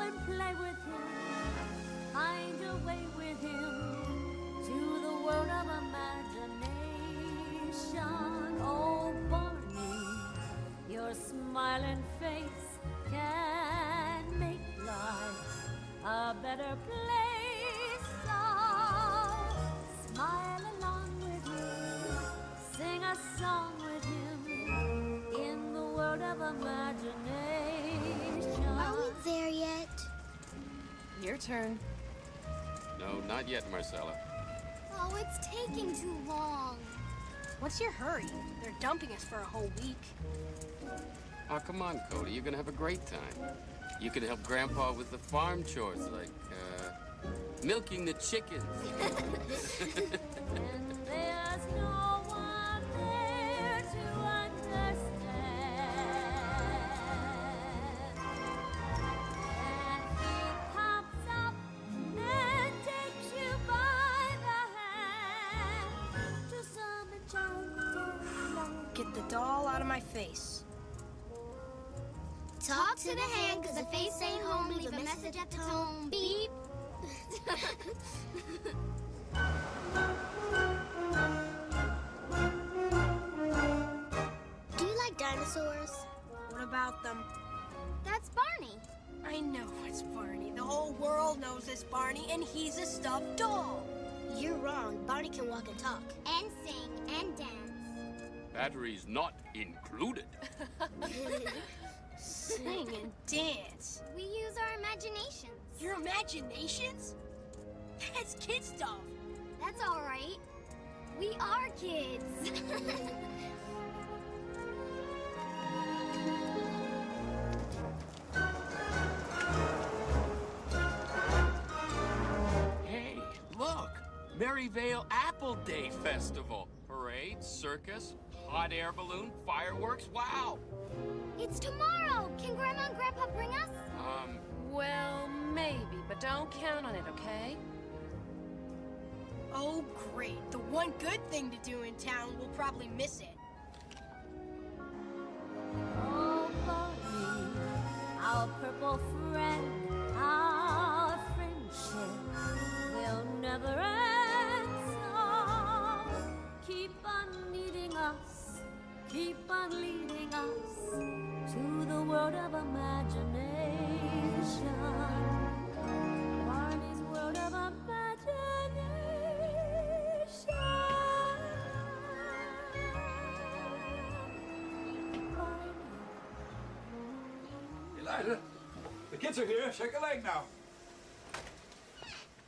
And play with him. Find your way with him to the world of imagination. Oh, Barney, your smiling face can make life a better place. So smile along with him, sing a song with him in the world of imagination. Are we there? Your turn. No, not yet, Marcella. Oh, it's taking too long. What's your hurry? They're dumping us for a whole week. Oh, come on, Cody. You're gonna have a great time. You can help Grandpa with the farm chores, like uh, milking the chickens. Talk to the hand, cause the face ain't home. Leave a message at the tone. Beep. Do you like dinosaurs? What about them? That's Barney. I know it's Barney. The whole world knows it's Barney, and he's a stuffed doll. You're wrong. Barney can walk and talk. And sing and dance. Batteries not included. Sing and dance. We use our imaginations. Your imaginations? That's kid stuff. That's all right. We are kids. Hey, look! Maryvale Apple Day Festival. Parade, circus, hot air balloon, fireworks. Wow! it's tomorrow. Can Grandma and Grandpa bring us? Um, Well, maybe, but don't count on it, okay? Oh, great. The one good thing to do in town, we'll probably miss it. Kids are here. Shake a leg now.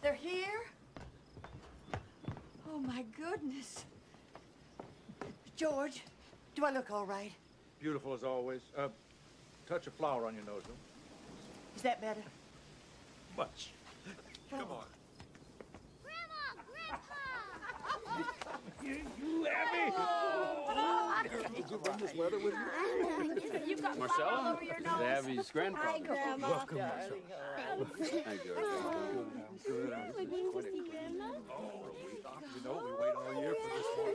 They're here? Oh, my goodness. George, do I look all right? Beautiful as always. Uh, touch of flour on your nose, though. Is that better? Much. Come on. Grandma, Grandpa. You Abby! Did you bring this leather with you? You've got Marcella? Abby's grandpa. Hi, Grandma. Welcome, Marcella. Hi, George. Good. I'm quite excited. Oh, we, you know, we wait all year for this one.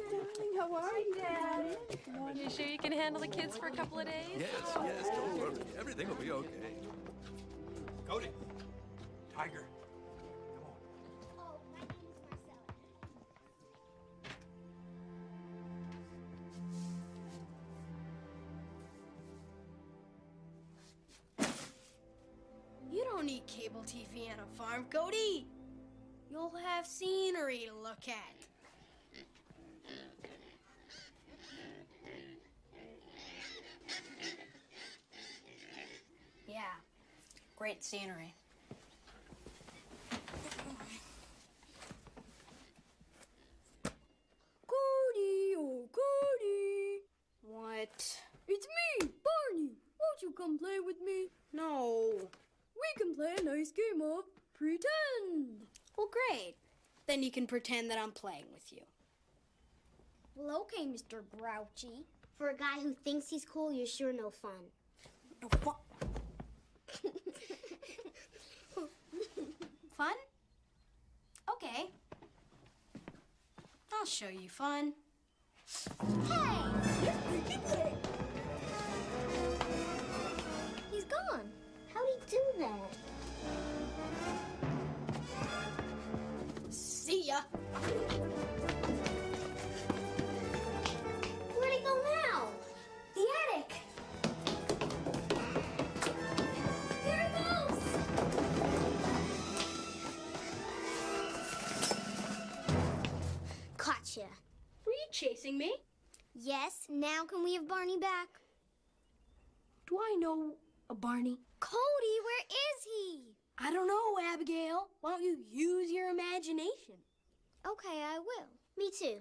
How are you, Daddy? You sure you can handle the kids for a couple of days? Yes, yes, don't worry. Everything will be okay. Cody, Tiger, cable TV on a farm, Cody. You'll have scenery to look at. Yeah, great scenery. Cody, oh Cody, What? it's me, Barney. Won't you come play with me? No. We can play a nice game of pretend. Well, great. Then you can pretend that I'm playing with you. Well, okay, Mr. Grouchy. For a guy who thinks he's cool, you're sure no fun. No fun. fun? Okay. I'll show you fun. He's gone. How'd he do that. See ya. Where'd he go now? The attic. There he goes. Caught ya. Were you chasing me? Yes, now can we have Barney back? Do I know a Barney? Cody, where is he? I don't know, Abigail. Why don't you use your imagination? Okay, I will. Me too.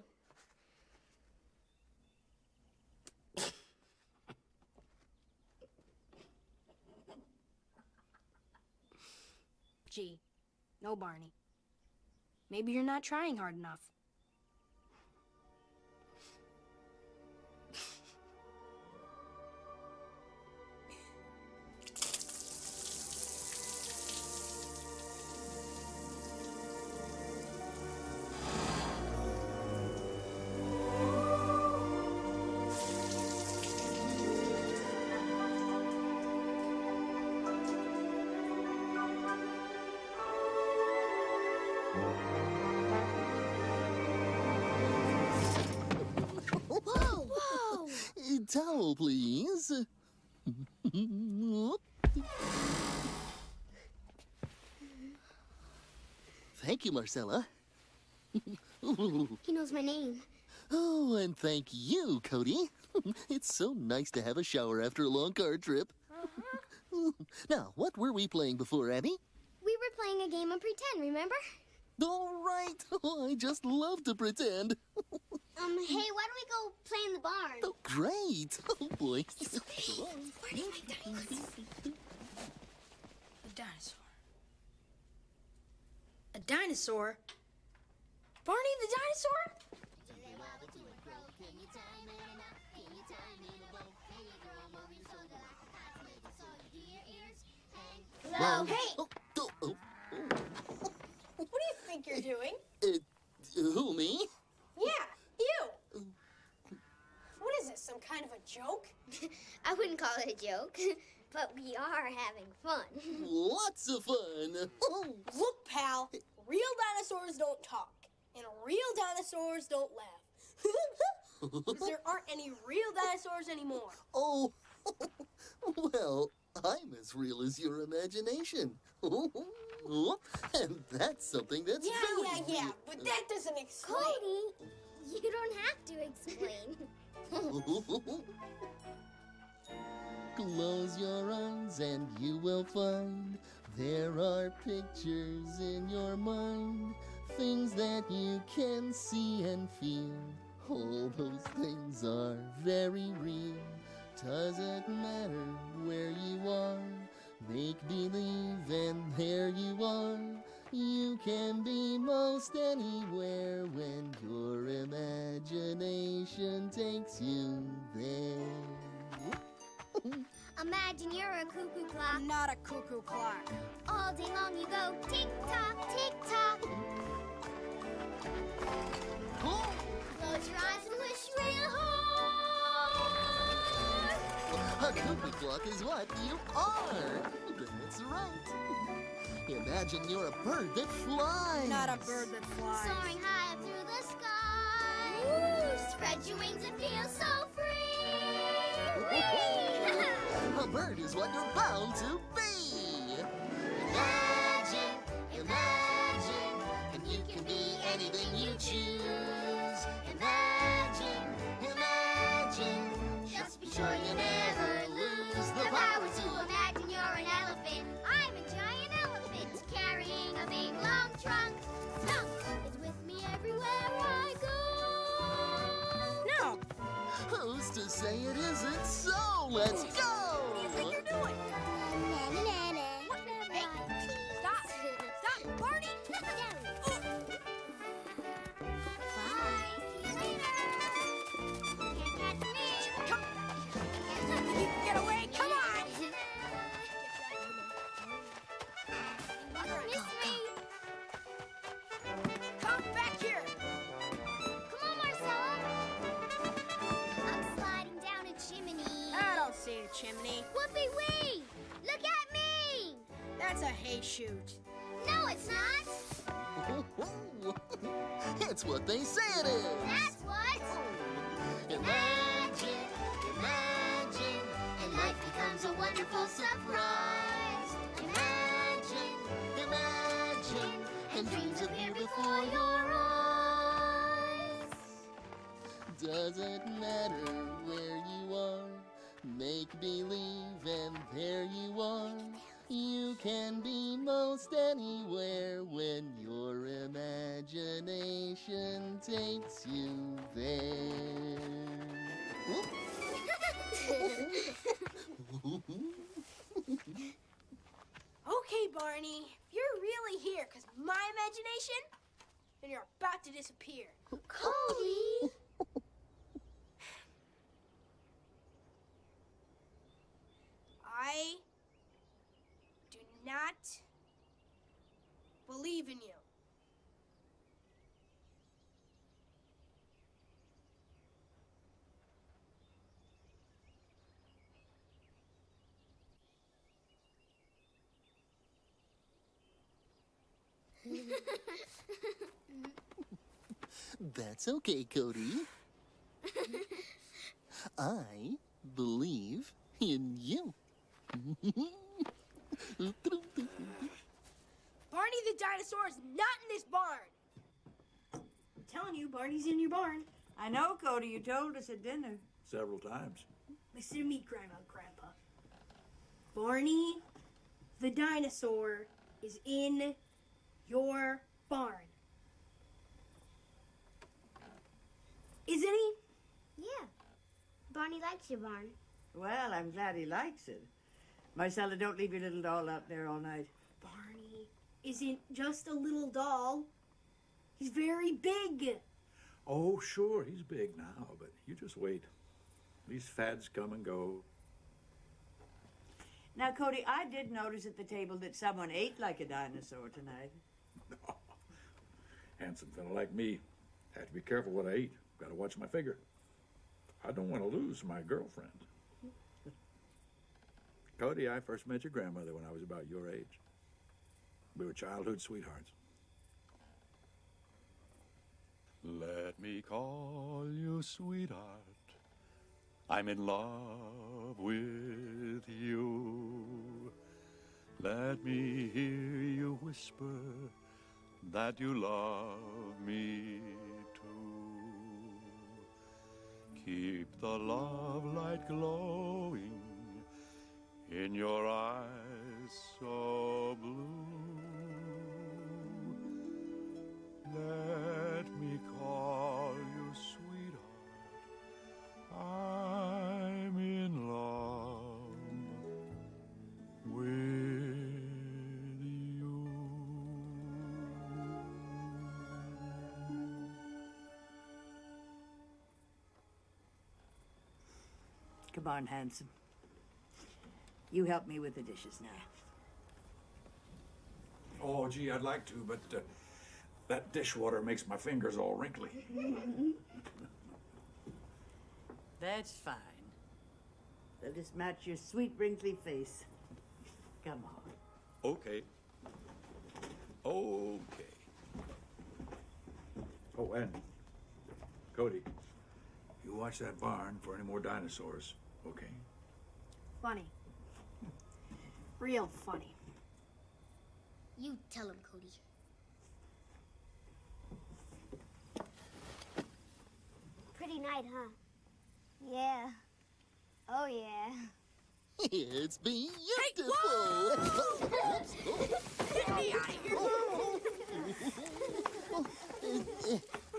Gee, no Barney. Maybe you're not trying hard enough. You, Marcella. He knows my name. Oh, and thank you, Cody. It's so nice to have a shower after a long car trip. now, what were we playing before, Abby? We were playing a game of pretend, remember? All right. I just love to pretend. Um, hey, why don't we go play in the barn? Oh, great. Oh, boy. A dinosaur. A dinosaur? Barney the dinosaur? Well, hey! oh, oh, oh, What do you think you're doing? uh, who, me? Yeah, you. What is this? Some kind of a joke? I wouldn't call it a joke, but we are having fun. Lots of fun. Oh, Look, pal, real dinosaurs don't talk, and real dinosaurs don't laugh. 'Cause there aren't any real dinosaurs anymore. oh. well, I'm as real as your imagination. and that's something that's Yeah, very yeah, yeah, real. but that doesn't explain. Cody, you don't have to explain. Close your eyes and you will find there are pictures in your mind, things that you can see and feel. All those things are very real. Doesn't matter where you are, make believe, and there you are. You can be most anywhere when your imagination takes you there. Imagine you're a cuckoo clock. I'm not a cuckoo clock. All day long you go tick tock, tick tock. Close your eyes and wish real hard. A cuckoo clock is what you are. That's right. Imagine you're a bird that flies. Not a bird that flies. Soaring high up through the sky. Woo! Spread bird is what you're bound to be. Imagine, imagine, and you can be anything you choose. Imagine, imagine, just be sure you never lose the power to imagine you're an elephant. I'm a giant elephant carrying a big long trunk. Skunk is with me everywhere I go. No. Who's to say it isn't so? Let's go! Chimney. Whoopee wee! Look at me! That's a hay chute. No, it's not. it's what they say it is. That's what. Oh. Imagine, imagine, and life becomes a wonderful surprise. Imagine, imagine, and dreams appear before your eyes. Doesn't matter where Make believe, and there you are. You can be most anywhere when your imagination takes you there. okay, Barney, you're really here because my imagination, and you're about to disappear. Coley! I do not believe in you. That's okay, Cody. I believe in you. Barney the dinosaur is not in this barn. I'm telling you, Barney's in your barn. I know, Cody. You told us at dinner. Several times. Listen to me, Grandma and Grandpa. Barney the dinosaur is in your barn. Isn't he? Yeah. Barney likes your barn. Well, I'm glad he likes it. Marcella, don't leave your little doll out there all night. Barney isn't just a little doll. He's very big. Oh, sure, he's big now, but you just wait. These fads come and go. Now, Cody, I did notice at the table that someone ate like a dinosaur tonight. No. Handsome fellow like me. Have to be careful what I eat. Gotta watch my figure. I don't want to lose my girlfriend. Cody, I first met your grandmother when I was about your age. We were childhood sweethearts. Let me call you sweetheart. I'm in love with you. Let me hear you whisper that you love me too. Keep the love light glowing in your eyes so blue. Let me call you sweetheart. I'm in love with you. Come on, handsome. You help me with the dishes now. Oh, gee, I'd like to, but uh, that dishwater makes my fingers all wrinkly. That's fine. They'll just match your sweet, wrinkly face. Come on. Okay. Okay. Oh, and Cody, you watch that barn for any more dinosaurs, okay? Funny. Real funny. You tell him, Cody. Pretty night, huh? Yeah. Oh, yeah. It's beautiful. Oops. Get me out of here. Oh, uh,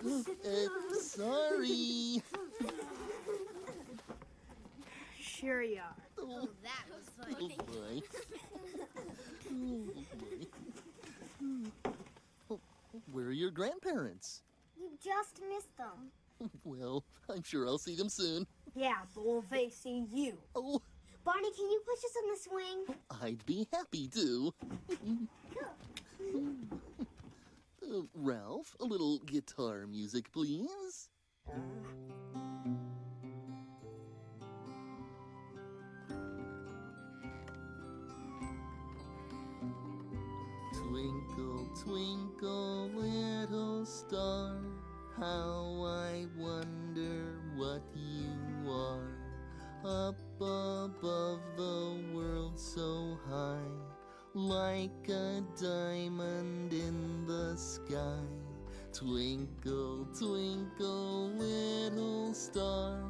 uh, uh, sorry. Sure you are. Oh, that was Oh funny. boy. Oh boy. Oh, Where are your grandparents? You just missed them. Well, I'm sure I'll see them soon. Yeah, but will they see you? Oh, Barney, can you push us on the swing? I'd be happy to. Uh, Ralph, a little guitar music, please. Twinkle, twinkle, little star, how I wonder what you are. Up above the world so high, like a diamond in the sky. Twinkle, twinkle, little star,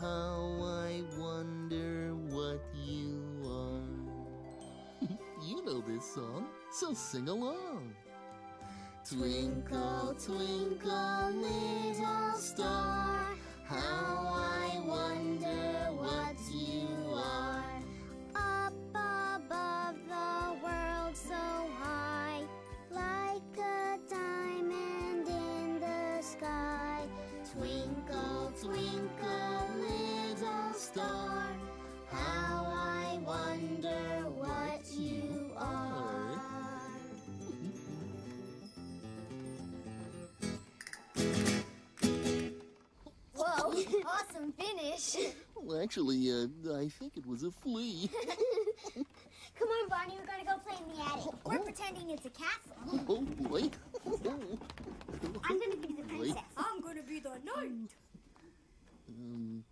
how I wonder what you are. you know this song, so sing along. Twinkle, twinkle, little star, how I wonder Well, actually, uh, I think it was a flea. Come on, Barney, we're gonna go play in the attic. We're pretending it's a castle. oh boy. I'm gonna be the Wait. princess. I'm gonna be the knight. um,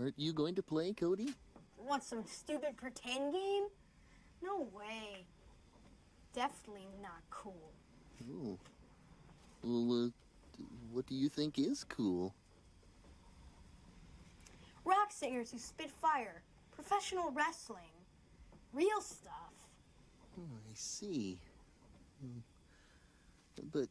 aren't you going to play, Cody? Want some stupid pretend game? No way. Definitely not cool. Oh. Well, uh, what do you think is cool? Rock singers who spit fire, professional wrestling, real stuff. Oh, I see. Hmm. But,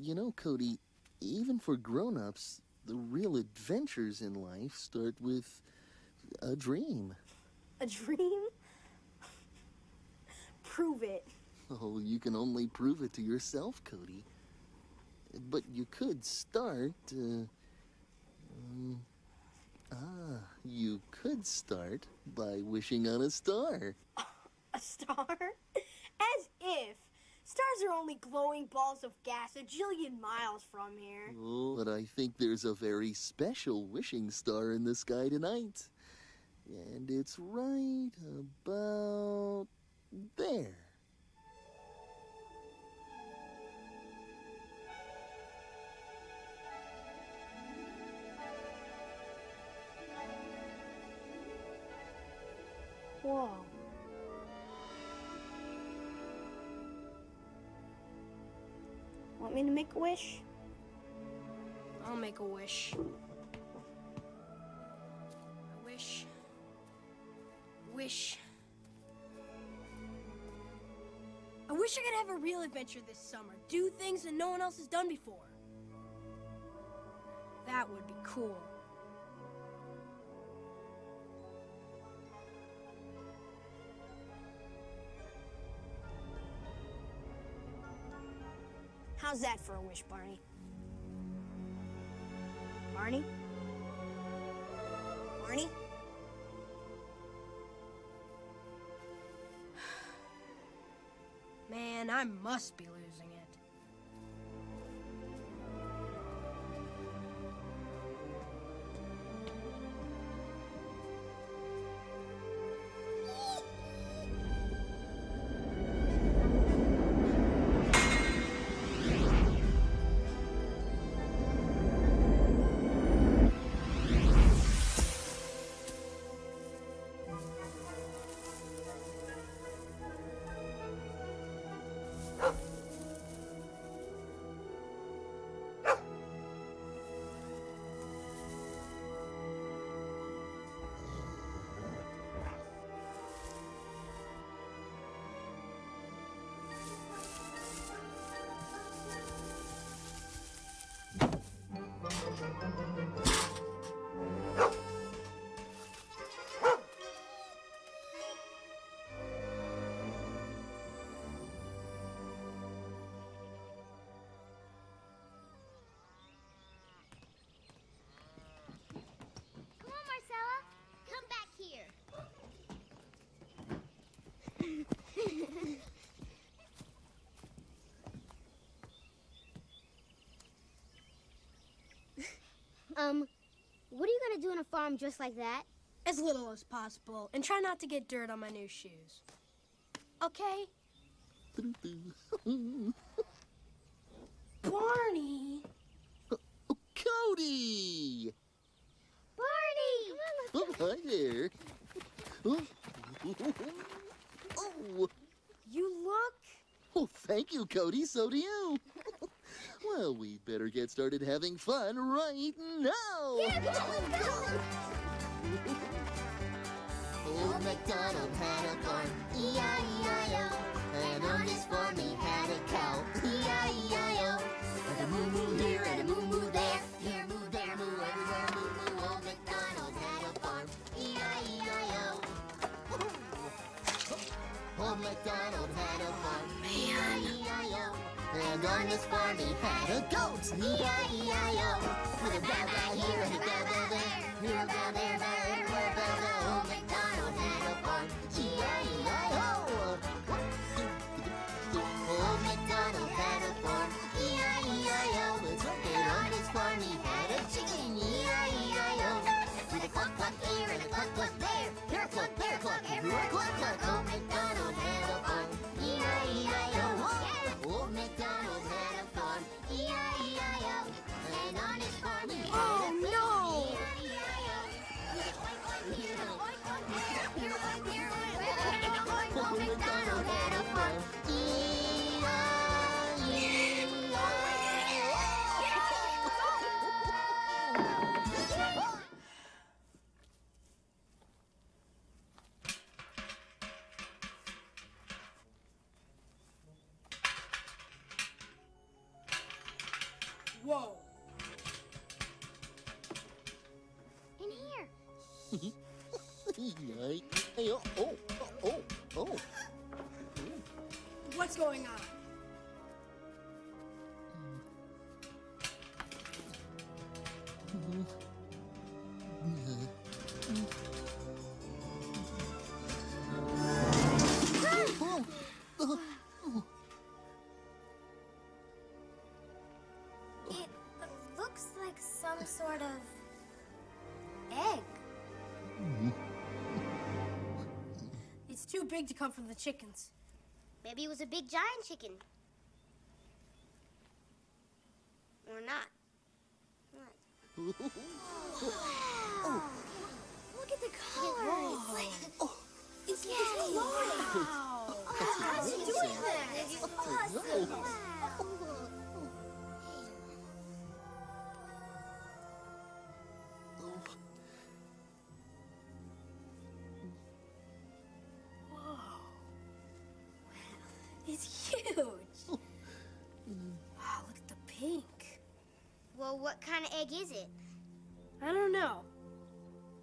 you know, Cody, even for grown ups, the real adventures in life start with a dream. A dream? Prove it. Oh, you can only prove it to yourself, Cody. But you could start. Uh, um, ah, you could start by wishing on a star. A star? As if. Stars are only glowing balls of gas a jillion miles from here. Oh, but I think there's a very special wishing star in the sky tonight. And it's right about there. Whoa. Want me to make a wish? I'll make a wish. I wish. Wish. I wish I could have a real adventure this summer. Do things that no one else has done before. That would be cool. How's that for a wish, Barney? Barney? Barney? Man, I must be losing um, what are you gonna do on a farm just like that? As little as possible, and try not to get dirt on my new shoes. Okay? Barney! Cody! Barney! Oh, hi there. Oh. oh. Oh, thank you, Cody. So do you. well, we better get started having fun right now. Yeah, let's go. Old MacDonald had a farm, E-I-E-I-O, and on his farm he had on his farm he had a goat. E-I-E-I-O. With a blah blah here and a blah blah there. Here a blah there, there, big to come from the chickens. Maybe it was a big giant chicken. Or not. What? Oh. Look at the colors. Oh. It's like it's glowing. How's it doing that? It's awesome. What kind of egg is it? I don't know.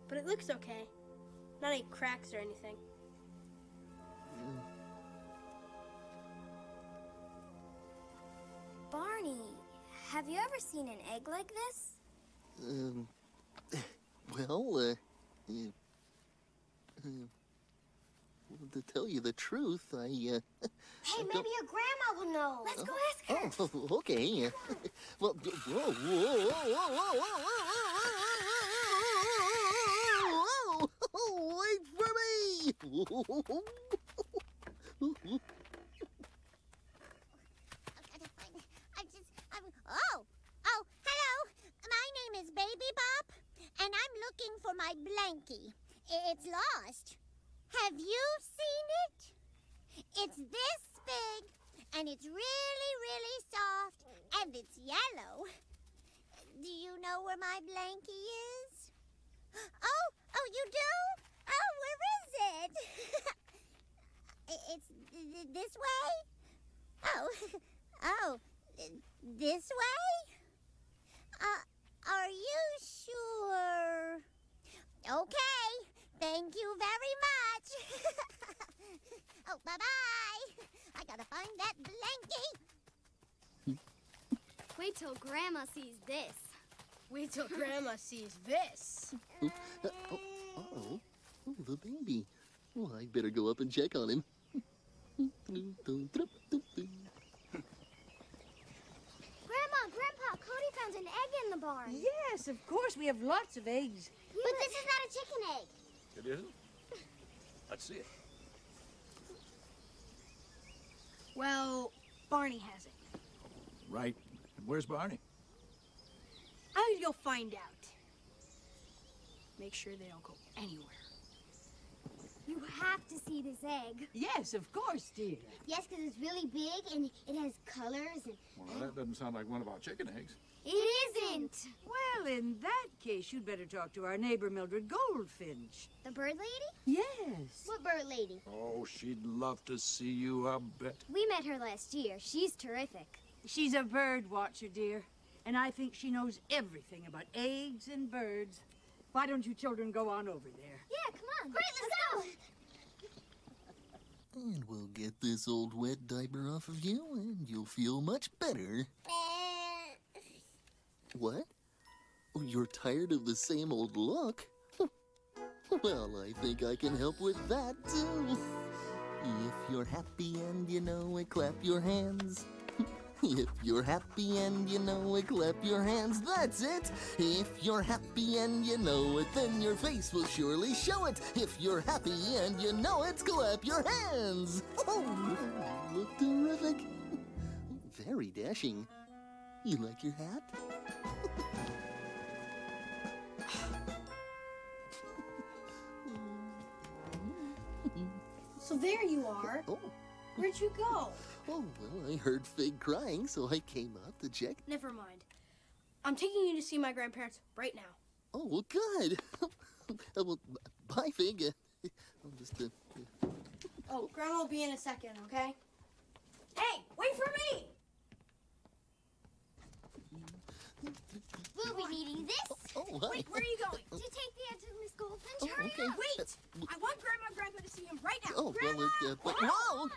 But it looks okay. Not any cracks or anything. Barney, have you ever seen an egg like this? Um, well, uh, uh, uh, well, to tell you the truth, I, uh, Hey, maybe your grandma will know. Let's go ask her. oh, okay. uh, well, whoa, whoa, whoa, whoa, whoa, whoa, whoa, whoa, whoa, wait for me! I just, I'm, oh, oh, hello. My name is Baby Bop, and I'm looking for my blankie. I- It's lost. Have you seen it? It's this big, and it's really, really soft, and it's yellow. Do you know where my blankie is? Oh, oh, you do? Oh, where is it? It's th- th- this way? Oh, oh, th- this way? Uh, are you sure? Okay, thank you very much. oh, bye bye. I gotta find that blankie. Wait till Grandma sees this. Wait till Grandma sees this. Uh, oh, oh, oh, the baby. Well, I better go up and check on him. Grandma, Grandpa, Cody found an egg in the barn. Yes, of course. We have lots of eggs. But this is not a chicken egg. It isn't? Let's see it. Well, Barney has it. Right. And where's Barney? I'm gonna go find out. Make sure they don't go anywhere. You have to see this egg. Yes, of course, dear. Yes, because it's really big and it has colors and Well, that doesn't sound like one of our chicken eggs. It isn't. Well, in that case, you'd better talk to our neighbor Mildred Goldfinch. The bird lady? Yes. What bird lady? Oh, she'd love to see you, I bet. We met her last year. She's terrific. She's a bird watcher, dear. And I think she knows everything about eggs and birds. Why don't you children go on over there? Yeah, come on. Great, let's go. And we'll get this old wet diaper off of you, and you'll feel much better. Eh, What? Oh, you're tired of the same old look? well, I think I can help with that, too. If you're happy and you know it, clap your hands. If you're happy and you know it, clap your hands. That's it. If you're happy and you know it, then your face will surely show it. If you're happy and you know it, clap your hands. Oh, look terrific. Very dashing. You like your hat? So there you are. Oh, Where'd you go? oh, well, I heard Fig crying, so I came out to check. Never mind. I'm taking you to see my grandparents right now. Oh, well, good. Well, bye, Fig. I'll just, uh, uh, Oh, Grandma will be in a second, okay? Hey, wait for me! We'll be needing this oh, hi. Wait, where are you going? to take the edge of Miss Goldfinch. Oh, Hurry okay. up. Wait! I want Grandma and Grandpa to see him right now. Oh, Grandma! well, it, uh, but, whoa!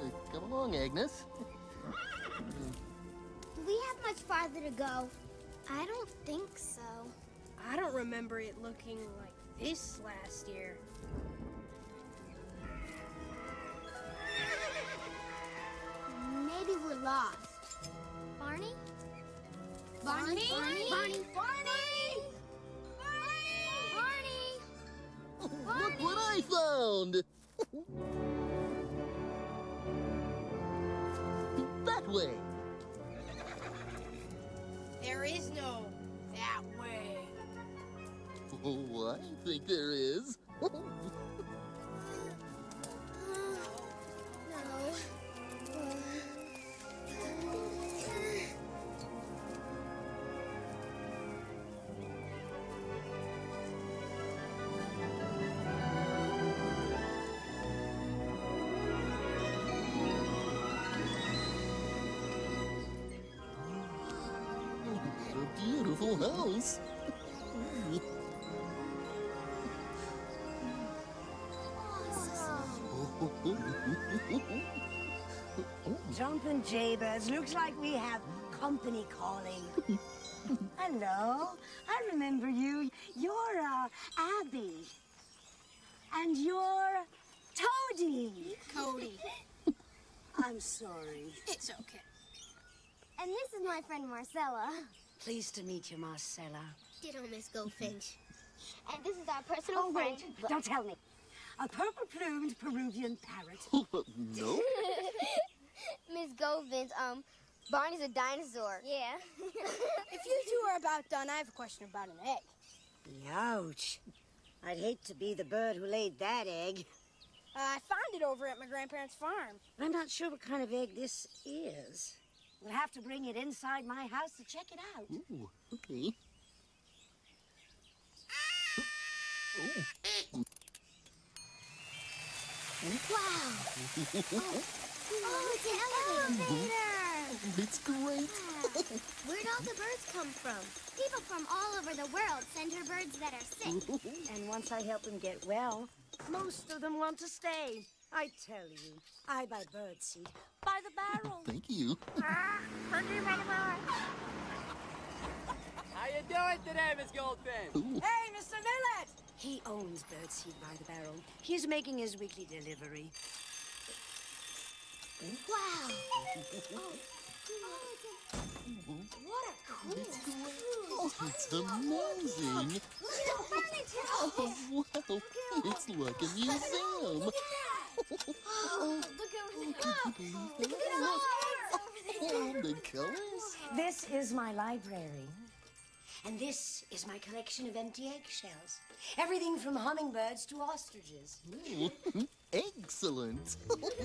Uh, come along, Agnes. Do we have much farther to go? I don't think so. I don't remember it looking like this last year. Maybe we're lost. Barney? Barney? Barney? Barney? Barney? Barney? Look what I found! that way. There is no that way. Oh, I think there is. What Jumpin' Jaybirds, looks like we have company calling. Hello, I remember you. You're, uh, Abby. And you're Toady. Cody. I'm sorry. It's okay. And this is my friend Marcella. Pleased to meet you, Marcella. Ditto, Miss Goldfinch. And this is our personal Oh, friend. wait, don't tell me. A purple-plumed Peruvian parrot. no? Miss Goldfinch, um, Barney's a dinosaur. Yeah. If you two are about done, I have a question about an egg. Ouch. I'd hate to be the bird who laid that egg. Uh, I found it over at my grandparents' farm. I'm not sure what kind of egg this is. We'll have to bring it inside my house to check it out. Ooh, okay. Wow. Oh, Oh, it's an elevator. It's great. Where'd all the birds come from? People from all over the world send her birds that are sick. And once I help them get well, most of them want to stay. I tell you, I buy birdseed by the barrel. Thank you. Ah, How you doing today, Miss Goldfinch? Ooh, Hey, Mr. Millet! He owns birdseed by the barrel. He's making his weekly delivery. Wow. What a cool oh, it's amazing. Look at the furniture! Oh, wow. It's like a museum. Oh, look over there. Look at Oh, the colors. This is my library. And this is my collection of empty eggshells. Everything from hummingbirds to ostriches. Excellent.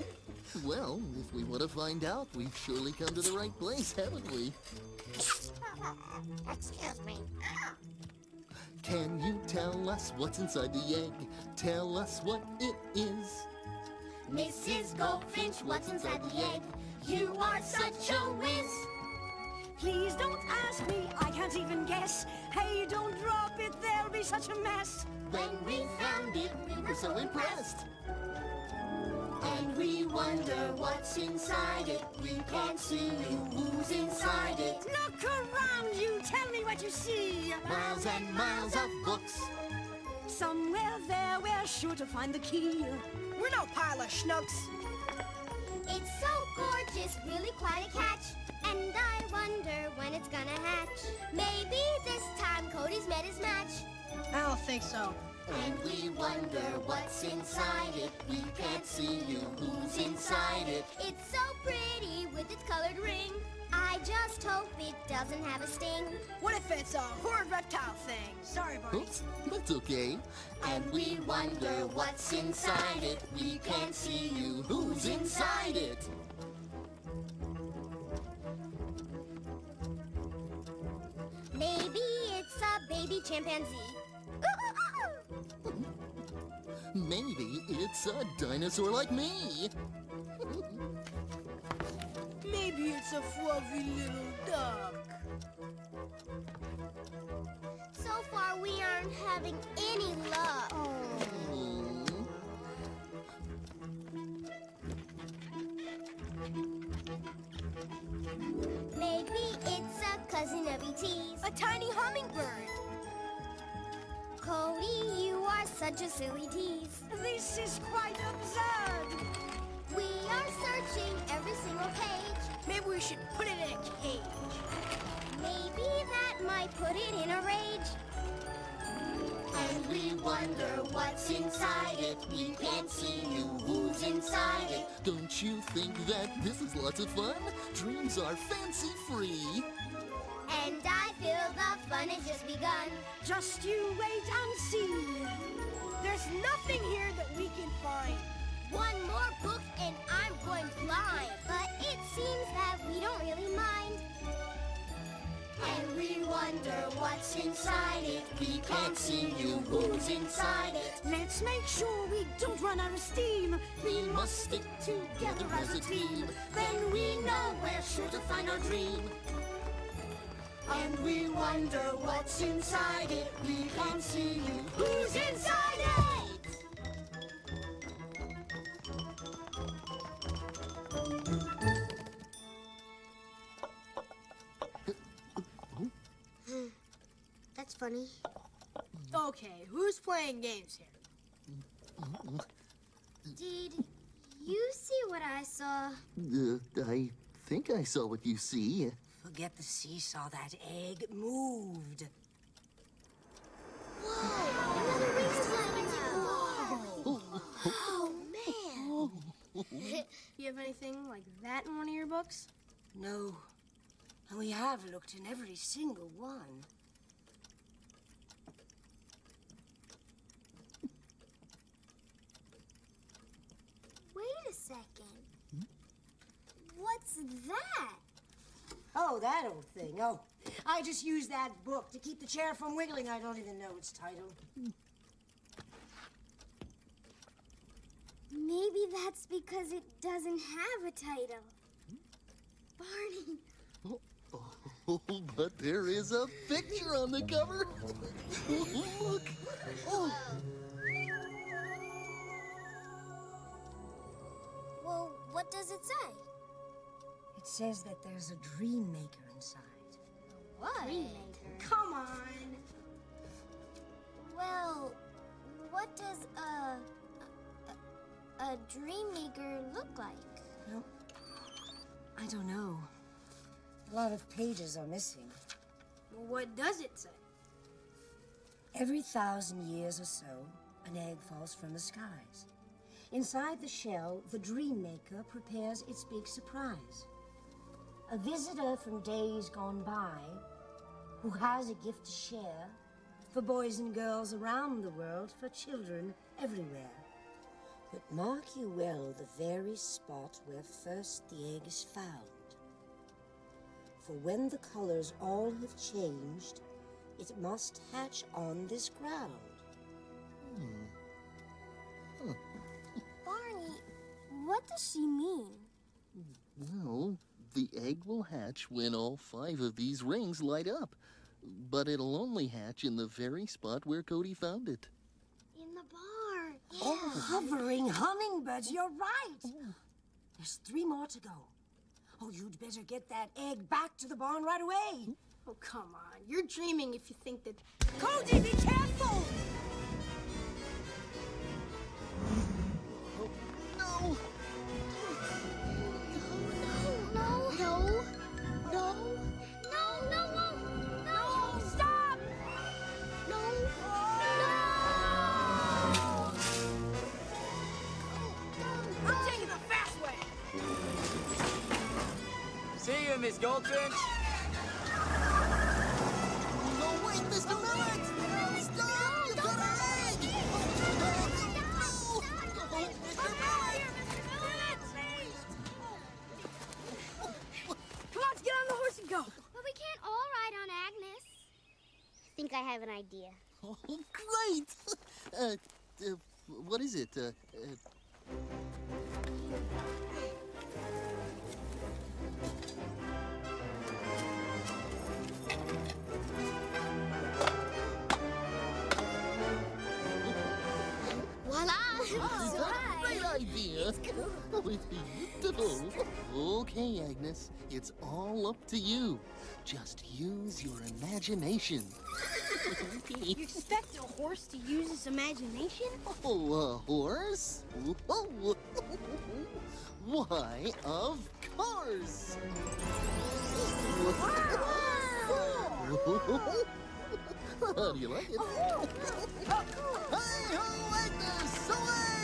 well, if we want to find out, we've surely come to the right place, haven't we? Excuse me. Can you tell us what's inside the egg? Tell us what it is. Mrs. Goldfinch, what's inside the egg? You are such a whiz. Please don't ask me, I can't even guess. Hey, don't drop it, there'll be such a mess. When we found it, we were so impressed. And we wonder what's inside it. We can't see you, who's inside it. Look around you, tell me what you see. Miles and miles of books. Somewhere there, we're sure to find the key. We're no pile of schnooks. It's so gorgeous, really quite a catch. And I wonder when it's gonna hatch. Maybe this time Cody's met his match. I don't think so. And we wonder what's inside it. We can't see you, who's inside it. It's so pretty with its colored ring. I just hope it doesn't have a sting. What if it's a horrid reptile thing? Sorry, Barney. Oops, that's okay. And we wonder what's inside it. We can't see you, who's inside it. Maybe it's a baby chimpanzee. Maybe it's a dinosaur like me. Maybe it's a fluffy little duck. So far, we aren't having any luck. Maybe it's a cousin of E.T.'s. A tiny hummingbird. Cody, you are such a silly tease. This is quite absurd. We are searching every single page. Maybe we should put it in a cage. Maybe that might put it in a rage. And we wonder what's inside it. We can't see you, who's inside it. Don't you think that this is lots of fun? Dreams are fancy free. And I feel the fun has just begun. Just you wait and see. There's nothing here that we can find. One more book and I'm going blind. But it seems that we don't really mind. And we wonder what's inside it. We can't see you, who's inside it. Let's make sure we don't run out of steam. We must stick together as a team. Then we know we're sure to find our dream. And we wonder what's inside it. We can't see you, who's inside it. That's funny. Okay, who's playing games here? Did you see what I saw? Uh, I think I saw what you see. Forget the seesaw. That egg moved. Another Oh, man. you have anything like that in one of your books? No. And we have looked in every single one. Wait a second. What's that? Oh, that old thing. Oh, I just used that book to keep the chair from wiggling. I don't even know its title. Maybe that's because it doesn't have a title. Barney. Oh, oh, but there is a picture on the cover. Look. Oh, Well, what does it say? It says that there's a dream maker inside. What? Come on. Well, what does a, a, a dream maker look like? Well, I don't know. A lot of pages are missing. Well, What does it say? Every thousand years or so, an egg falls from the skies. Inside the shell, the dream maker prepares its big surprise. A visitor from days gone by who has a gift to share for boys and girls around the world, for children everywhere. But mark you well the very spot where first the egg is found. For when the colors all have changed, It must hatch on this ground. Hmm. Hmm. Barney, what does she mean? Well, the egg will hatch when all five of these rings light up. But it'll only hatch in the very spot where Cody found it. In the barn. Oh, hovering hummingbirds, you're right. Oh. There's three more to go. Oh, you'd better get that egg back to the barn right away. Oh, come on. You're dreaming if you think that. Cody, be careful! Oh, no! No, you, Miss Goldfinch. No, wait, Mr. Millet! Stop! You got our egg! No! Come on, get on the horse and go. But we can't all ride on Agnes. I think I have an idea. Oh, great! Uh, uh, what is it? Uh, uh, Voila! Great idea! Oh, it's beautiful. Okay, Agnes, it's all up to you. Just use your imagination. You expect a horse to use his imagination? Oh, a horse? Oh, Why, of course! How do you like it? Hey ho, Agnes! Away!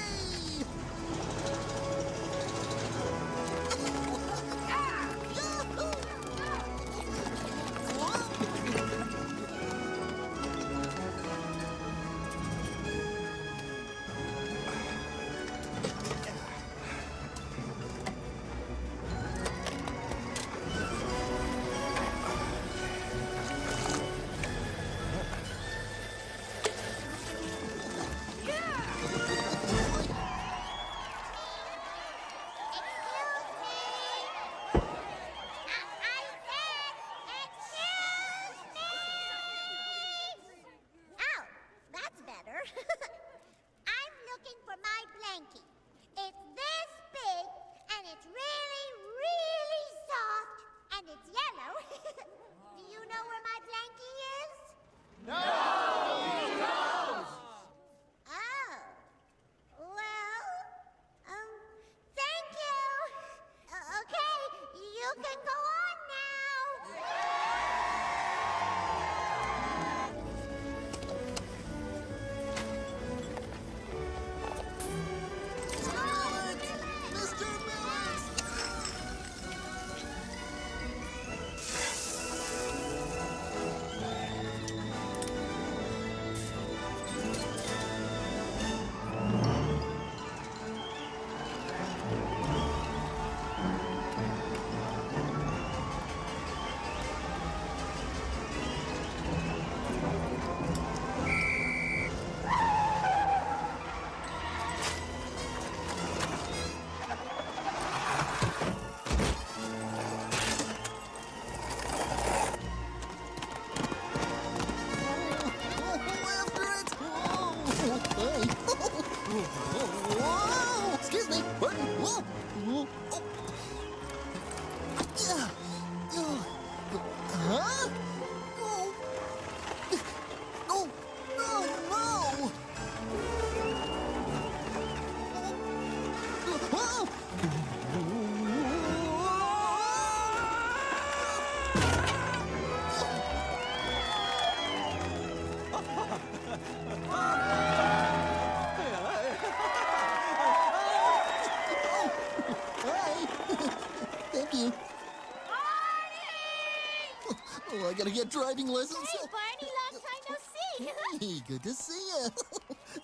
Driving lessons. Hey, Barney, long time no see. Hey, good to see you.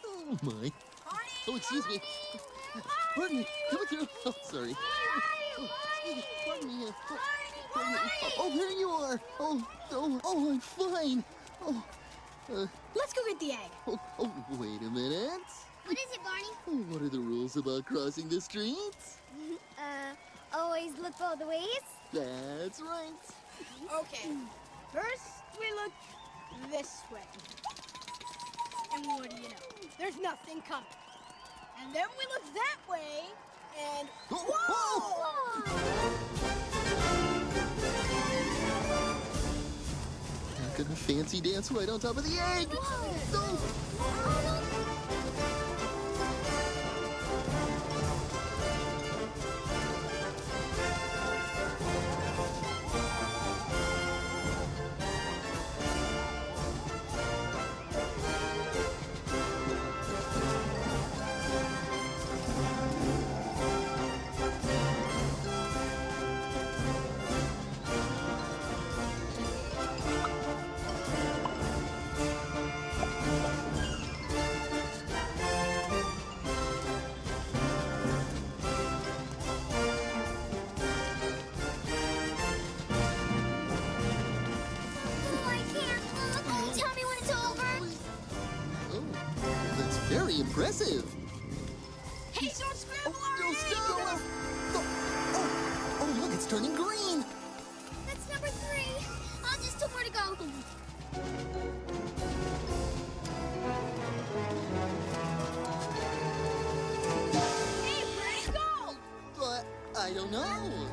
Oh, my. Oh, excuse me. Pardon me. Come through. Oh, sorry. Oh, excuse me. Pardon me. uh, oh. Oh, there you are. Oh, oh, oh, I'm fine. Oh, uh, Let's go get the egg. oh, oh, wait a minute. What is it, Barney? What are the rules about crossing the streets? uh, always look both ways. That's right. Okay. First, we look this way. And what do you know? There's nothing coming. And then we look that way, and Not gonna fancy dance right on top of the egg. No. Oh, don't know.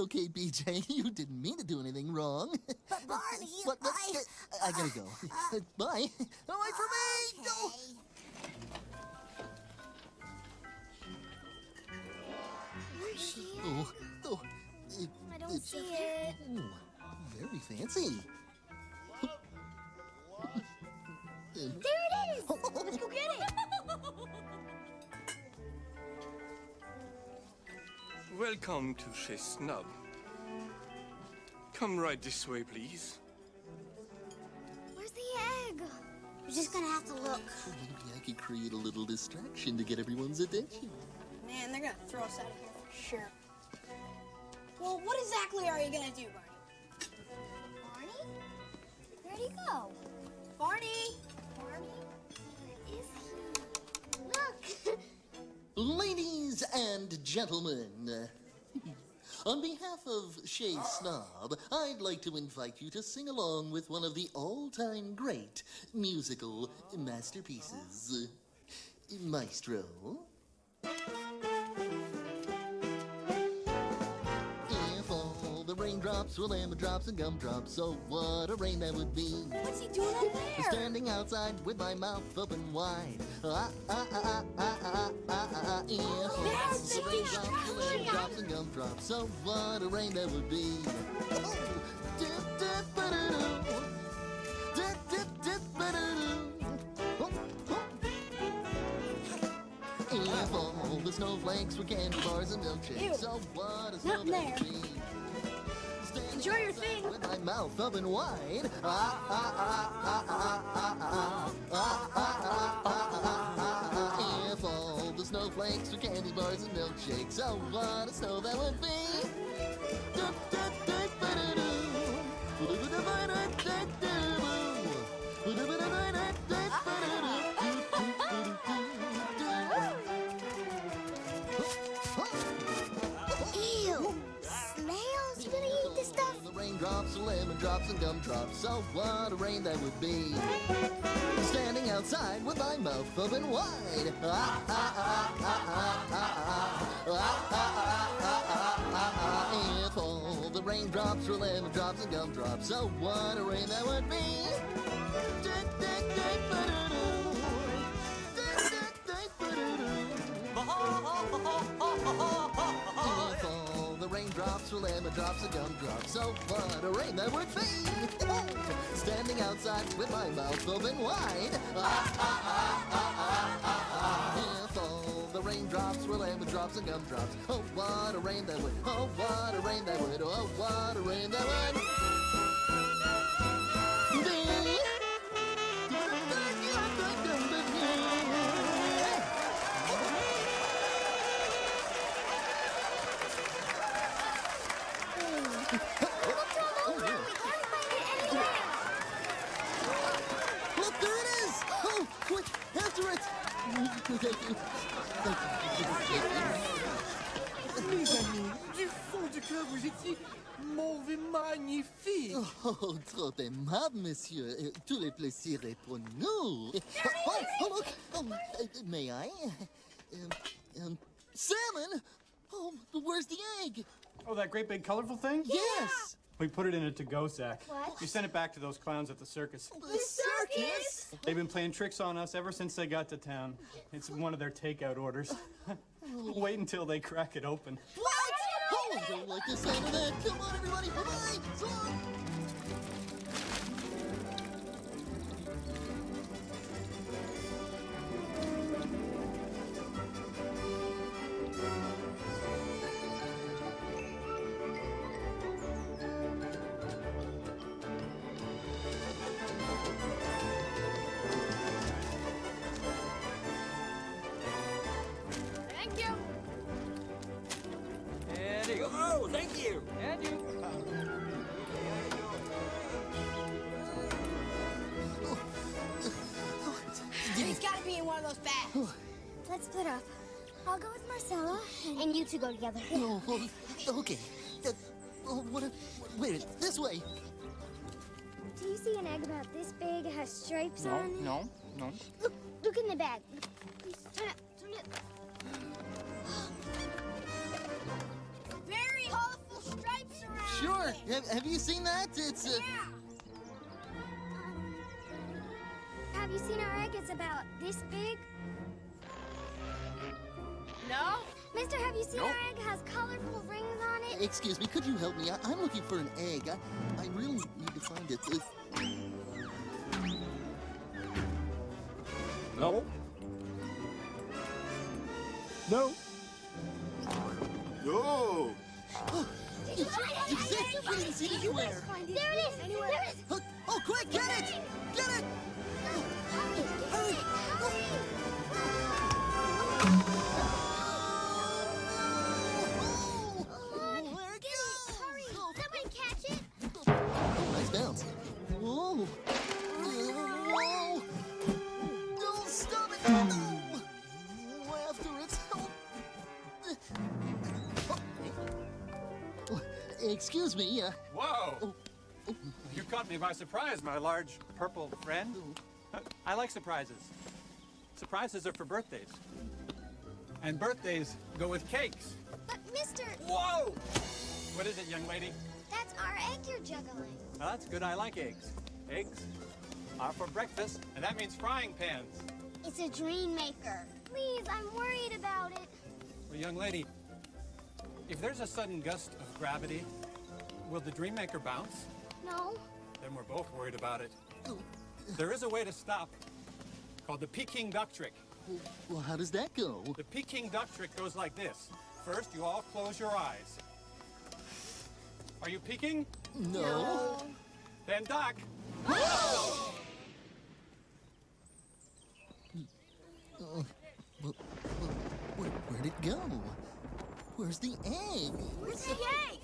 Okay, BJ. You didn't mean to do anything wrong. But Barney, What- what- I... uh, I gotta go. Bye. Oh, wait for me! Okay. Where's? Oh, oh, it, I don't see it. Oh, very fancy. Welcome to Chez Snub. Come right this way, please. Where's the egg? We're just gonna have to look. Maybe I could create a little distraction to get everyone's attention. Man, they're gonna throw us out of here for sure. Well, what exactly are you gonna do, Barney? Barney? Where'd he go? Barney! Barney? Where is he? Look! Ladies and gentlemen, on behalf of Shay Snob, I'd like to invite you to sing along with one of the all-time great musical masterpieces. Maestro. Raindrops were drops and gumdrops, so what a rain that would be. What's he doing up there? Standing outside with my mouth open wide. Ah, ah, ah, ah, ah, ah, ah, ah, That's the raindrops were lemon drops and gumdrops, so what a rain that would be. Oh, dip, dip, ba-da-doo. Dip, dip, dip, ba-da-doo. Oh, oh. If all the snowflakes were candy bars and milkshakes, so what a snow Enjoy your thing. With my mouth open wide. If all the snowflakes were candy bars and milkshakes, oh, what a snow that would be. Lemon drops, and gumdrops. So what a rain that would be. Standing outside with my mouth open wide. Ah, ah, ah, ah, ah, ah, ah. Ah, ah, ah, ah, ah, ah, ah. If all the raindrops were lemon drops and gumdrops, so what a rain that would be. Were lemon drops and gumdrops, so what a rain that would be. Standing outside with my mouth open wide. Ah, ah, ah, ah, ah, ah, ah. If all the raindrops were drops and gumdrops, oh what a rain that would. Oh what a rain that would. Oh what a rain that would. Oh, trop aimable, monsieur. Tout le plaisir est pour nous. Oh, oh, look! Oh, may I? Um, um, salmon? Oh, but where's the egg? Oh, that great big colorful thing? Yes! We put it in a to-go sack. What? We sent it back to those clowns at the circus. The circus? They've been playing tricks on us ever since they got to town. It's one of their takeout orders. Wait until they crack it open. What? Oh, I don't like the sound of that. Come on, everybody. Bye-bye. And two go together. Oh, oh, okay. Uh, oh, what a, wait, this way. Do you see an egg about this big, It has stripes on it? no, no. Look, look in the bag. Please, turn it, turn it. Very colorful stripes around. Sure. Have, have you seen that? It's uh, Have you seen our egg? It's about this big. No? Mister, have you seen Nope. our egg? Has colorful rings on it. Excuse me, could you help me? I, I'm looking for an egg. I, I really need to find it. Uh, No. No. No. Did you find it? You you didn't see it anywhere. There it is. There it is. Oh, oh, quick, get it! Get it! Hurry! Excuse me, uh, Whoa! You caught me by surprise, my large purple friend. I like surprises. Surprises are for birthdays. And birthdays go with cakes. But, Mister, Whoa! What is it, young lady? that's our egg you're juggling. Well, that's good. I like eggs. Eggs are for breakfast, and that means frying pans. It's a dream maker. Please, I'm worried about it. Well, young lady, if there's a sudden gust of gravity, will the dream maker bounce? No. Then we're both worried about it. There is a way to stop, called the Peking duck trick. well, how does that go? The Peking duck trick goes like this. First, you all close your eyes. Are you peeking? No. Then duck. Uh, well, well, where, where'd it go? Where's the egg? Where's the egg?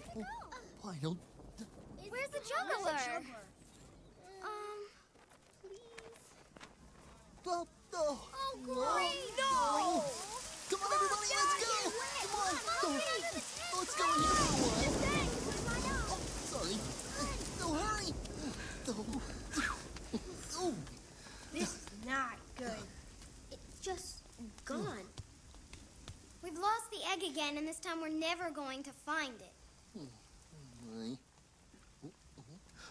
Why don't... Where's the juggler? Um, please. Oh, oh, Oh, great! No! Come on, everybody, let's go! Come on! Oh, let's go in here for a while. Oh. This is not good. It's just gone. We've lost the egg again, and this time we're never going to find it. My.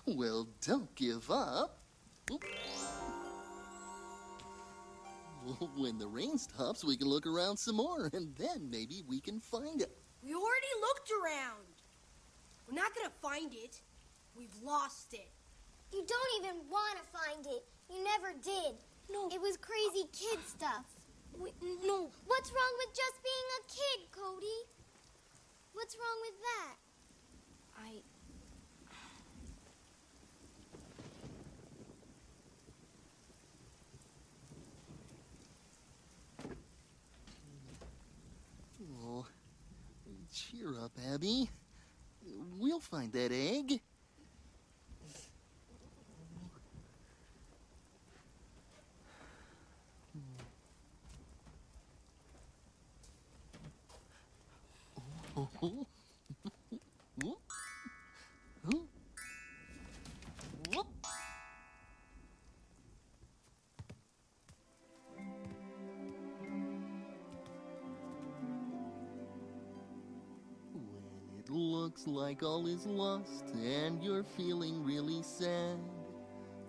Well, don't give up. When the rain stops, we can look around some more, and then maybe we can find it. We already looked around. We're not gonna find it. We've lost it. You don't even want to find it. You never did. No. It was crazy kid stuff. Wait, no. What's wrong with just being a kid, Cody? What's wrong with that? I. Oh, cheer up, Abby. We'll find that egg. When looks like all is lost and you're feeling really sad,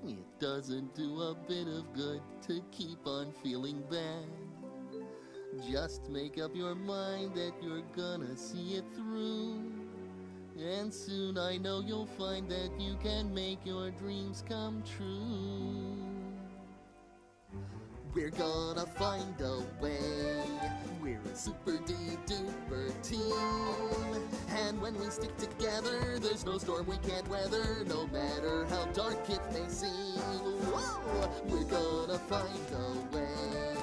it doesn't do a bit of good to keep on feeling bad. Just make up your mind that you're gonna see it through. And soon I know you'll find that you can make your dreams come true. We're gonna find a way. We're a super duper team. And when we stick together, there's no storm we can't weather, no matter how dark it may seem. Whoa! We're gonna find a way.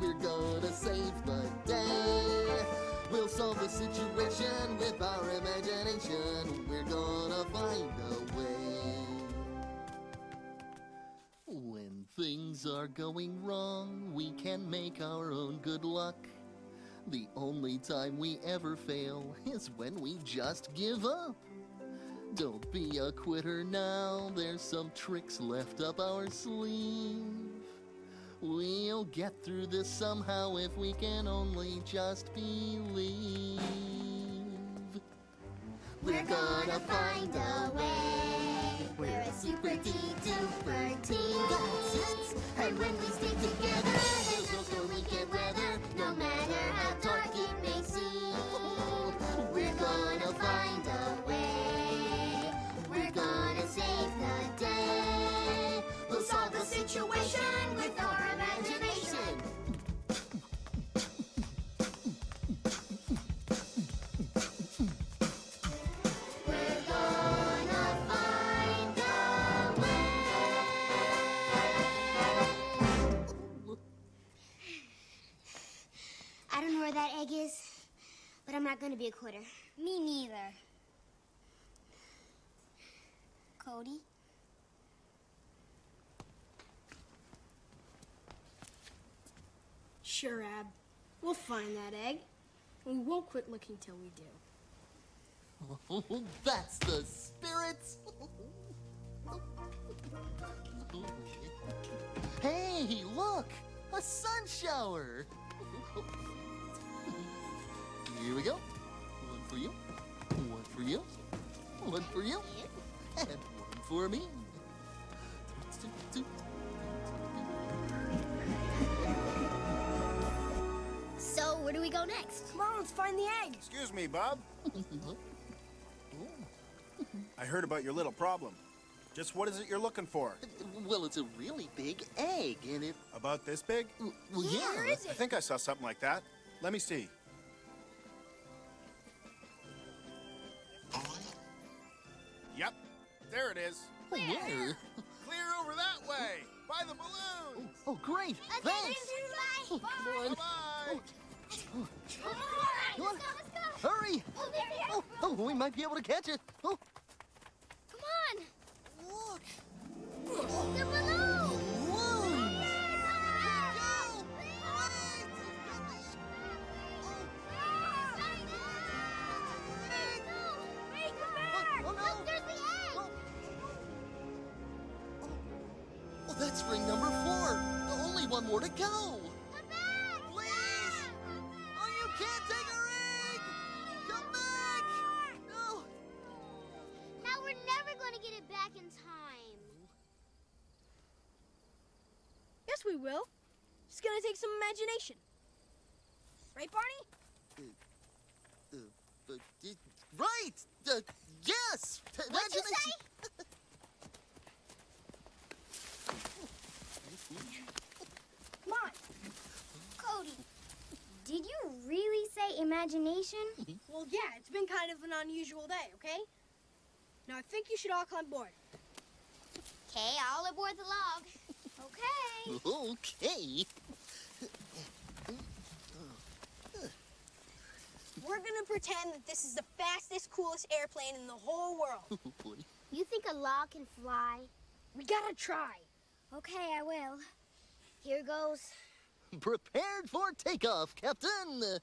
We're gonna save the day. We'll solve the situation with our imagination. We're gonna find a way. Things are going wrong, we can make our own good luck. The only time we ever fail is when we just give up. Don't be a quitter now, there's some tricks left up our sleeve. We'll get through this somehow if we can only just believe. We're gonna find a way. We're a super D duper team. And when we stick together, there's no storm we can weather, no matter how dark it may seem. We're gonna find a way. We're gonna save the day. We'll solve the situation with our but I'm not gonna be a quitter. Me neither. Cody? Sure, Ab. We'll find that egg. We won't quit looking till we do. That's the spirit. hey, look! A sun shower! Here we go. One for you, one for you, one for you, and one for me. So, where do we go next? Come on, let's find the egg. Excuse me, Bob. I heard about your little problem. Just what is it you're looking for? Well, it's a really big egg, and it. About this big? Well, yeah. I think I saw something like that. Let me see. Yep, there it is. Oh, Where? Clear over that way, by the balloons. Oh, oh, great! Okay, Thanks. Oh, Bye. Come on. Bye. Come on. Hurry! Oh, there he is. Oh, oh, we might be able to catch it. Oh, Come on. Look. The balloon. More to go. Well, yeah, it's been kind of an unusual day, okay? Now I think you should all climb board. Okay, all aboard the log. Okay. Okay. We're gonna pretend that this is the fastest, coolest airplane in the whole world. Oh, you think a log can fly? We gotta try. Okay, I will. Here goes. Prepared for takeoff, Captain!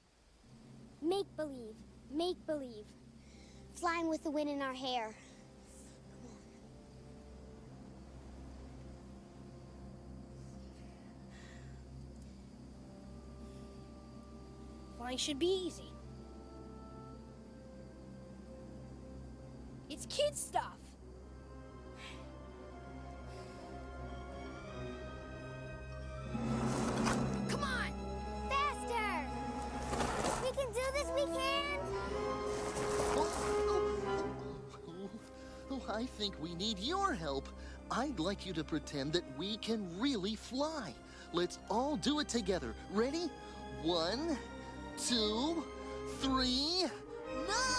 Make believe. Make believe. Flying with the wind in our hair. Flying should be easy. It's kid stuff. Think we need your help. I'd like you to pretend that we can really fly. Let's all do it together. Ready? One, two, three. No!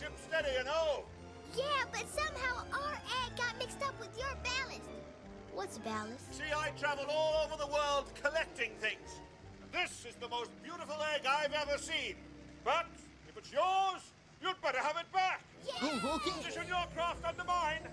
Ship steady, you know. Yeah, but somehow our egg got mixed up with your ballast. What's ballast? See, I travel all over the world collecting things. This is the most beautiful egg I've ever seen. But if it's yours, you'd better have it back. Oh, okay. Position your craft under mine.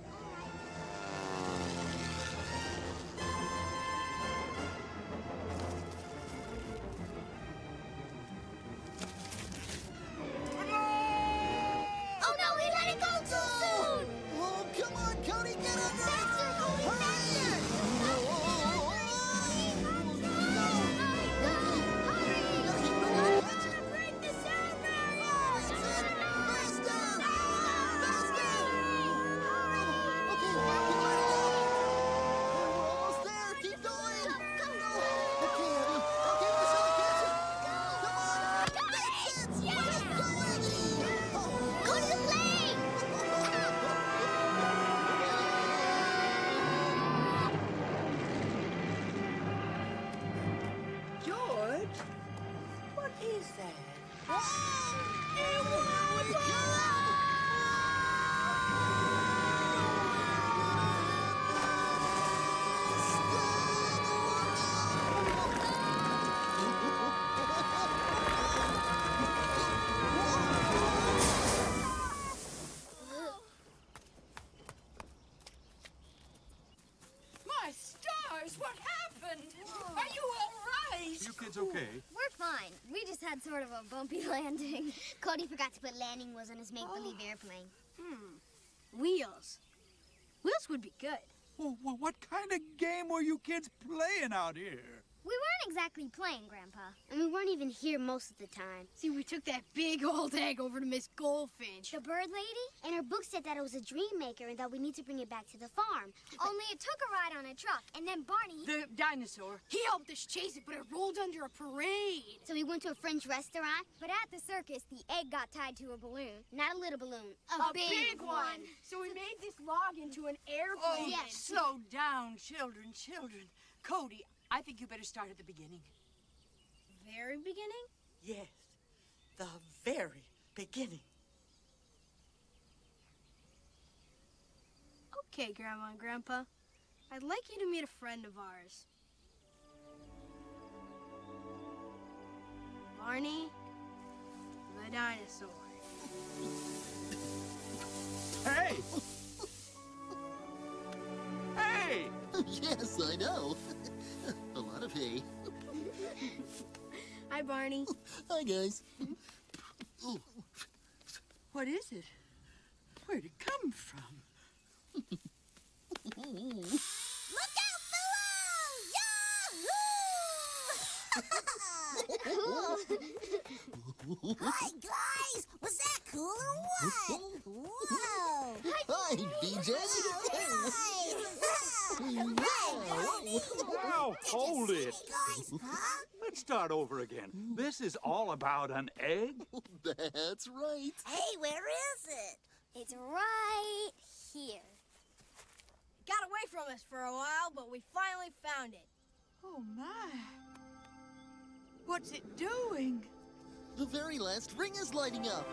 That? Cody forgot to put landing wheels on his make-believe airplane. Hmm. Wheels. Wheels would be good. Well, well, what kind of game were you kids playing out here? We weren't exactly playing, Grandpa. And we weren't even here most of the time. See, we took that big old egg over to Miss Goldfinch. The bird lady? And her book said that it was a dream maker and that we need to bring it back to the farm. Only it took a ride on a truck, and then Barney... The dinosaur. He helped us chase it, but it rolled under a parade. So we went to a French restaurant? But at the circus, the egg got tied to a balloon. Not a little balloon. A, big, one. So we made this log into an airplane. Oh, airplane. yes. Slow down, children, children. Cody, I think you better start at the beginning. Very beginning? Yes, the very beginning. Okay, Grandma and Grandpa. I'd like you to meet a friend of ours. Barney the dinosaur. Hey! hey! yes, I know. A lot of hay. Hi, Barney. Hi, guys. Hmm? What is it? Where'd it come from? Look out below! Yahoo! Hi, guys! Was that cool or what? Whoa! Hi, BJ. Now, hold it. Let's start over again. This is all about an egg? That's right. Hey, where is it? It's right here. It got away from us for a while, but we finally found it. Oh, my. What's it doing? The very last ring is lighting up.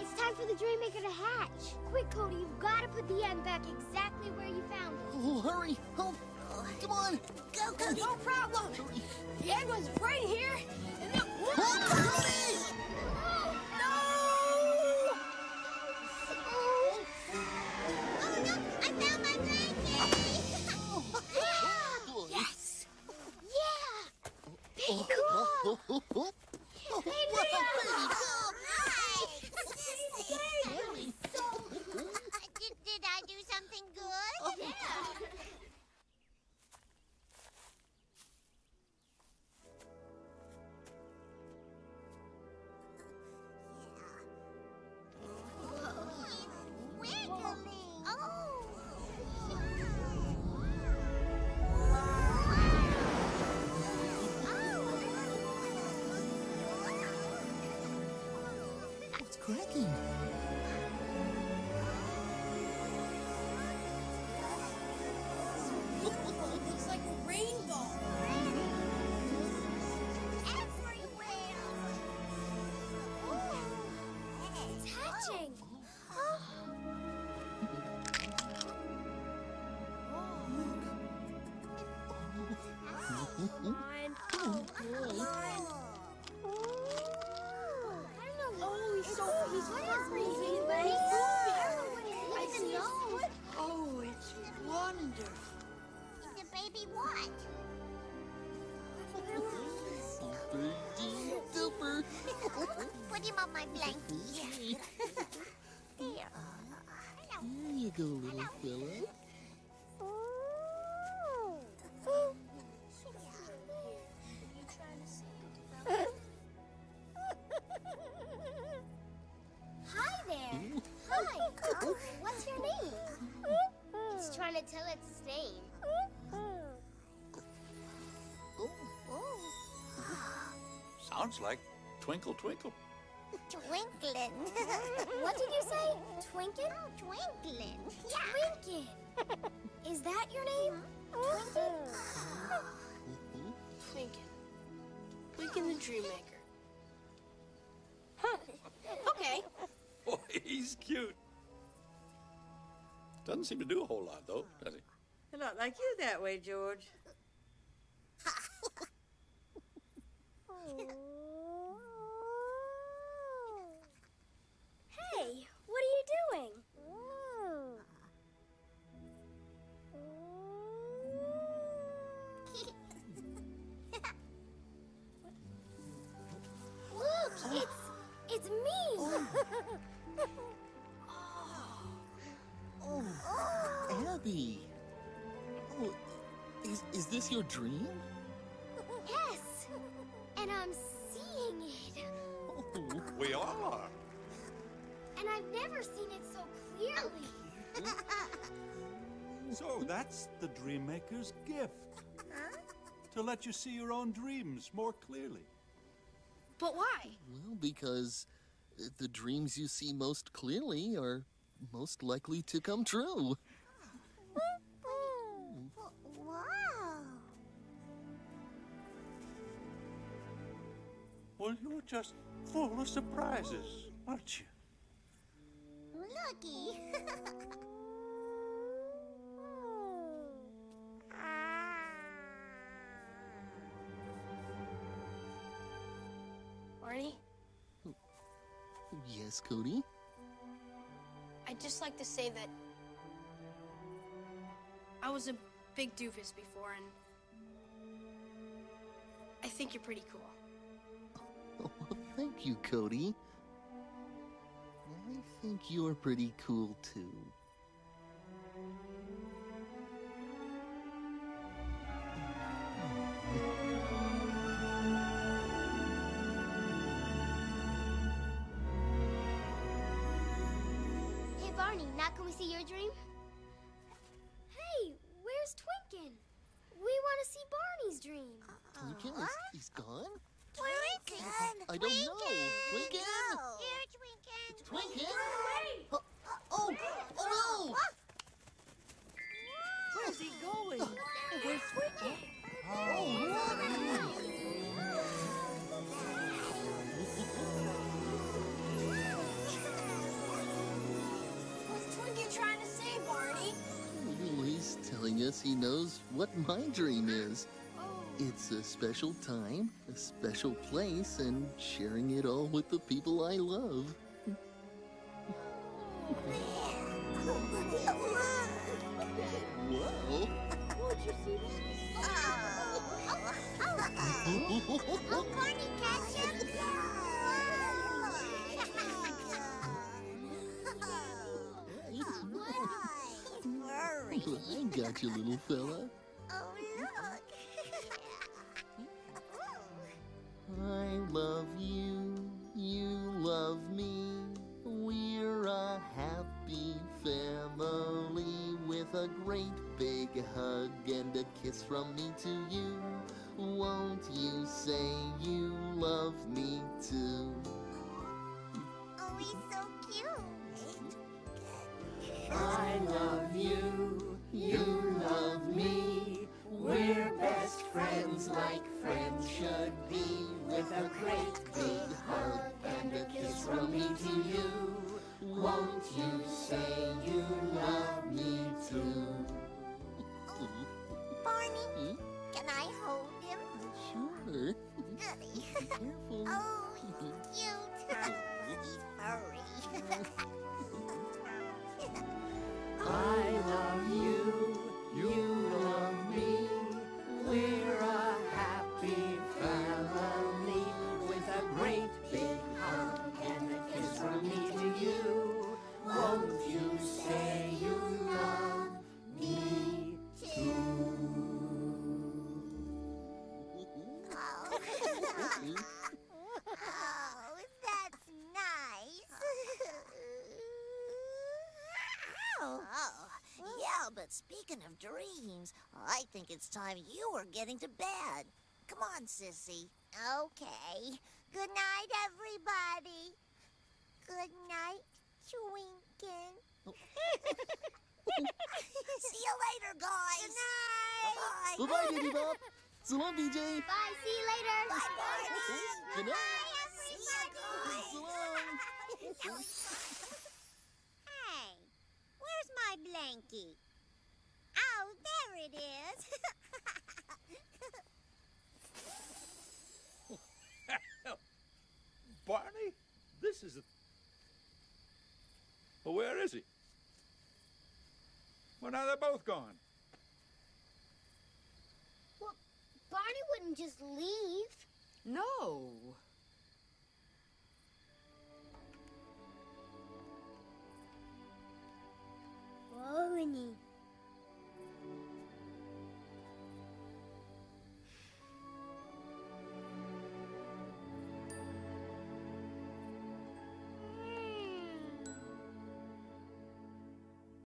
It's time for the dream maker to hatch. Quick, Cody, you've got to put the end back exactly where you found it. Oh, hurry. Oh, come on. Go, go, No problem. The egg was right here, and then... I found my blankie! Yes! Yeah! Oh, oh, oh, oh. Oh, Hey, Sounds like Twinkle Twinkle. Twinkling. What did you say? Twinken? Twinkling. Twinken. Is that your name? Twinken? Mm-hmm. Mm-hmm. Thinking. Thinking the dream maker. Okay. Boy, he's cute. Doesn't seem to do a whole lot, though, does he? Not like you that way, George. hey, what are you doing? Look, it's, it's me! oh, Abby! Oh, is, is this your dream? So that's the Dreammaker's gift. To let you see your own dreams more clearly. But why? Well, because uh, the dreams you see most clearly are most likely to come true. Wow. Well, you're just full of surprises, aren't you? Looky. Yes, Cody? I'd just like to say that I was a big doofus before, and I think you're pretty cool. Oh, thank you, Cody. I think you're pretty cool, too. Special time, a special place, and sharing it all with the people I love. Wow. Oh, Barney, catch him. Furry. I got you, little fella. Kiss from me to you. Won't you say you love me too? Oh, he's so cute. I love you, you I think it's time you were getting to bed. Come on, Sissy. Okay. Good night, everybody. Good night, Twinken. See you later, guys. Good night. Bye-bye, Baby Bop. So long, BJ. Bye, see you later. Bye, Barney. Good night. See ya, guys. hey, where's my blankie? Oh, there it is. Barney, this is a. Well, where is he? Well, now they're both gone. Well, Barney wouldn't just leave. No.